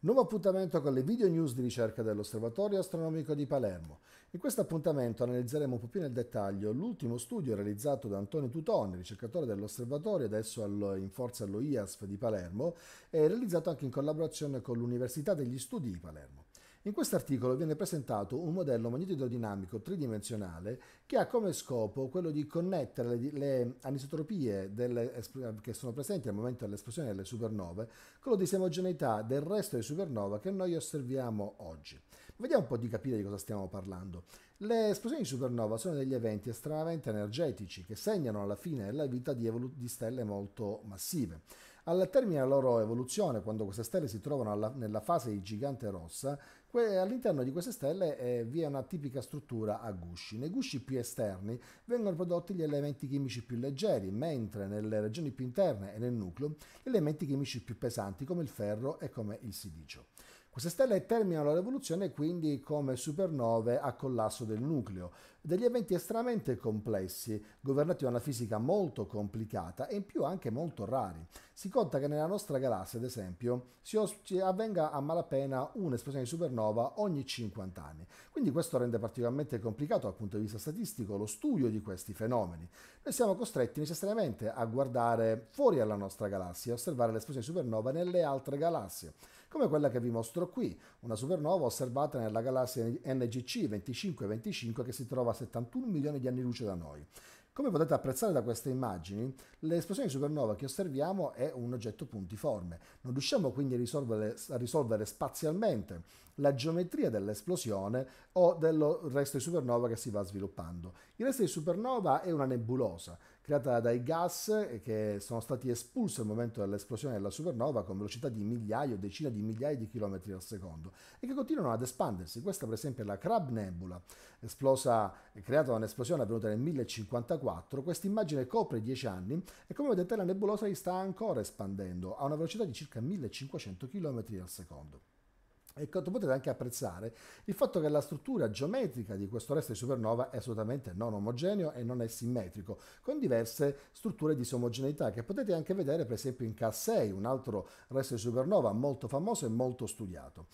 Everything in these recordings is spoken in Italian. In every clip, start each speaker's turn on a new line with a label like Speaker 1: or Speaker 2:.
Speaker 1: Nuovo appuntamento con le video news di ricerca dell'Osservatorio Astronomico di Palermo. In questo appuntamento analizzeremo un po' più nel dettaglio l'ultimo studio realizzato da Antonio Tutone, ricercatore dell'Osservatorio, adesso in forza allo IASF di Palermo, e realizzato anche in collaborazione con l'Università degli Studi di Palermo. In questo articolo viene presentato un modello magnetoidrodinamico tridimensionale che ha come scopo quello di connettere le, le anisotropie delle, che sono presenti al momento dell'esplosione delle supernove con la disomogeneità del resto delle supernova che noi osserviamo oggi. Vediamo un po' di capire di cosa stiamo parlando. Le esplosioni di supernova sono degli eventi estremamente energetici che segnano la fine della vita di, di stelle molto massive. Al termine della loro evoluzione, quando queste stelle si trovano alla, nella fase di gigante rossa, all'interno di queste stelle eh, vi è una tipica struttura a gusci. Nei gusci più esterni vengono prodotti gli elementi chimici più leggeri, mentre nelle regioni più interne e nel nucleo gli elementi chimici più pesanti come il ferro e come il silicio. Queste stelle terminano l'evoluzione quindi come supernove a collasso del nucleo, degli eventi estremamente complessi, governati da una fisica molto complicata e in più anche molto rari. Si conta che nella nostra galassia, ad esempio, si avvenga a malapena un'esplosione di supernova ogni 50 anni. Quindi questo rende particolarmente complicato dal punto di vista statistico lo studio di questi fenomeni. Noi siamo costretti necessariamente a guardare fuori dalla nostra galassia e osservare l'esplosione supernova nelle altre galassie, come quella che vi mostro qui, una supernova osservata nella galassia NGC 2525 che si trova a 71 milioni di anni luce da noi. Come potete apprezzare da queste immagini, l'esplosione di supernova che osserviamo è un oggetto puntiforme. Non riusciamo quindi a risolvere, a risolvere spazialmente la geometria dell'esplosione o del resto di supernova che si va sviluppando. Il resto di supernova è una nebulosa creata dai gas che sono stati espulsi al momento dell'esplosione della supernova con velocità di migliaia o decine di migliaia di chilometri al secondo e che continuano ad espandersi. Questa per esempio è la Crab Nebula, esplosa, creata da un'esplosione avvenuta nel 1054. Questa immagine copre 10 anni e come vedete la nebulosa si sta ancora espandendo a una velocità di circa 1500 km al secondo. E potete anche apprezzare il fatto che la struttura geometrica di questo resto di supernova è assolutamente non omogeneo e non è simmetrico, con diverse strutture di disomogeneità che potete anche vedere per esempio in K6, un altro resto di supernova molto famoso e molto studiato.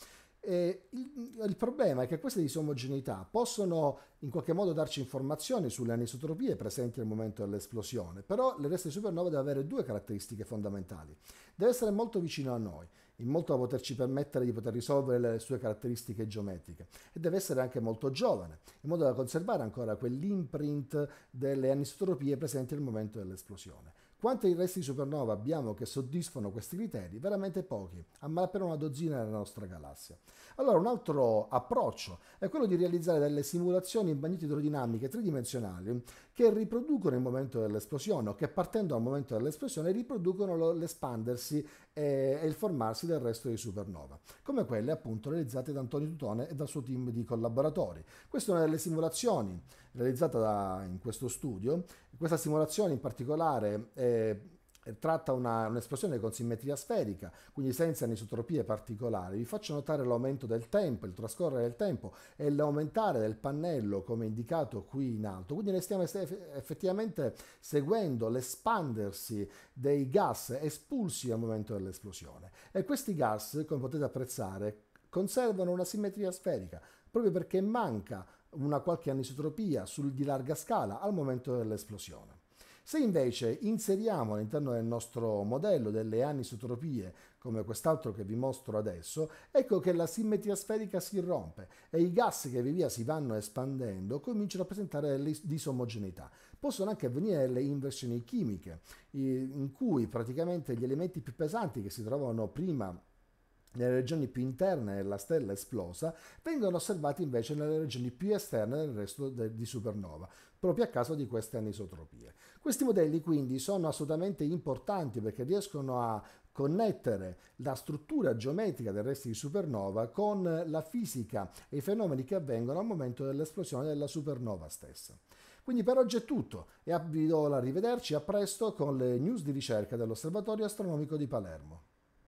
Speaker 1: E il, il, problema è che queste disomogeneità possono in qualche modo darci informazioni sulle anisotropie presenti al momento dell'esplosione, però le reste supernova deve avere due caratteristiche fondamentali. Deve essere molto vicino a noi, in modo da poterci permettere di poter risolvere le sue caratteristiche geometriche, e deve essere anche molto giovane, in modo da conservare ancora quell'imprint delle anisotropie presenti al momento dell'esplosione. Quanti resti di supernova abbiamo che soddisfano questi criteri? Veramente pochi, a malapena una dozzina nella nostra galassia. Allora un altro approccio è quello di realizzare delle simulazioni magnetodinamiche tridimensionali che riproducono il momento dell'esplosione o che partendo dal momento dell'esplosione riproducono l'espandersi e il formarsi del resto di supernova, come quelle appunto realizzate da Antonio Tutone e dal suo team di collaboratori. Questa è una delle simulazioni realizzate da, in questo studio. Questa simulazione in particolare è tratta una, un'esplosione con simmetria sferica, quindi senza anisotropie particolari. Vi faccio notare l'aumento del tempo, il trascorrere del tempo e l'aumentare del pannello come indicato qui in alto. Quindi ne stiamo effettivamente seguendo l'espandersi dei gas espulsi al momento dell'esplosione. E questi gas, come potete apprezzare, conservano una simmetria sferica, proprio perché manca una qualche anisotropia sul, di larga scala al momento dell'esplosione. Se invece inseriamo all'interno del nostro modello delle anisotropie, come quest'altro che vi mostro adesso, ecco che la simmetria sferica si rompe e i gas che via via si vanno espandendo cominciano a presentare delle disomogeneità. Possono anche avvenire delle inversioni chimiche, in cui praticamente gli elementi più pesanti che si trovano prima nelle regioni più interne della stella esplosa vengono osservati invece nelle regioni più esterne del resto de, di supernova, proprio a causa di queste anisotropie. Questi modelli quindi sono assolutamente importanti perché riescono a connettere la struttura geometrica del resto di supernova con la fisica e i fenomeni che avvengono al momento dell'esplosione della supernova stessa. Quindi per oggi è tutto e vi do la rivederci a presto con le news di ricerca dell'Osservatorio Astronomico di Palermo.